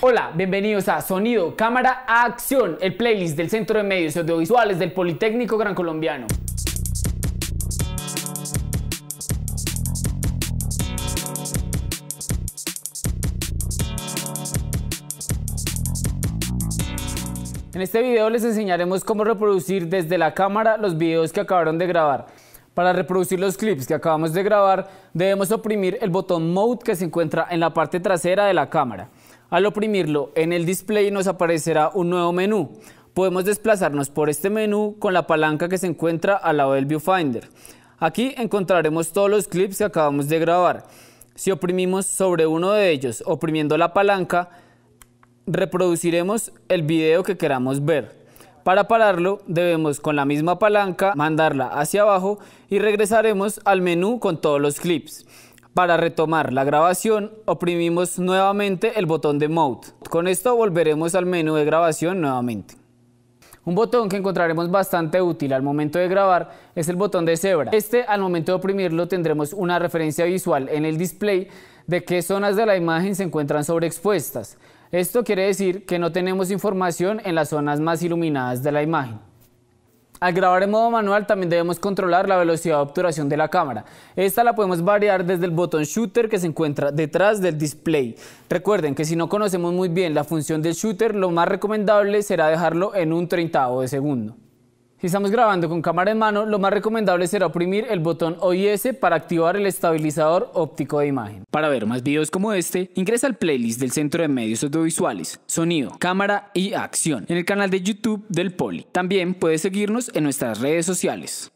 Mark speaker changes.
Speaker 1: Hola, bienvenidos a Sonido, Cámara, Acción, el playlist del Centro de Medios Audiovisuales del Politécnico Gran Colombiano. En este video les enseñaremos cómo reproducir desde la cámara los videos que acabaron de grabar. Para reproducir los clips que acabamos de grabar, debemos oprimir el botón Mode que se encuentra en la parte trasera de la cámara. Al oprimirlo, en el display nos aparecerá un nuevo menú. Podemos desplazarnos por este menú con la palanca que se encuentra al lado del viewfinder. Aquí encontraremos todos los clips que acabamos de grabar. Si oprimimos sobre uno de ellos oprimiendo la palanca, reproduciremos el video que queramos ver. Para pararlo debemos con la misma palanca mandarla hacia abajo y regresaremos al menú con todos los clips. Para retomar la grabación, oprimimos nuevamente el botón de Mode. Con esto volveremos al menú de grabación nuevamente. Un botón que encontraremos bastante útil al momento de grabar es el botón de cebra. Este al momento de oprimirlo tendremos una referencia visual en el display de qué zonas de la imagen se encuentran sobreexpuestas. Esto quiere decir que no tenemos información en las zonas más iluminadas de la imagen. Al grabar en modo manual también debemos controlar la velocidad de obturación de la cámara. Esta la podemos variar desde el botón shooter que se encuentra detrás del display. Recuerden que si no conocemos muy bien la función del shooter, lo más recomendable será dejarlo en un treintavo de segundo. Si estamos grabando con cámara en mano, lo más recomendable será oprimir el botón OIS para activar el estabilizador óptico de imagen.
Speaker 2: Para ver más videos como este, ingresa al playlist del Centro de Medios Audiovisuales, Sonido, Cámara y Acción en el canal de YouTube del Poli. También puedes seguirnos en nuestras redes sociales.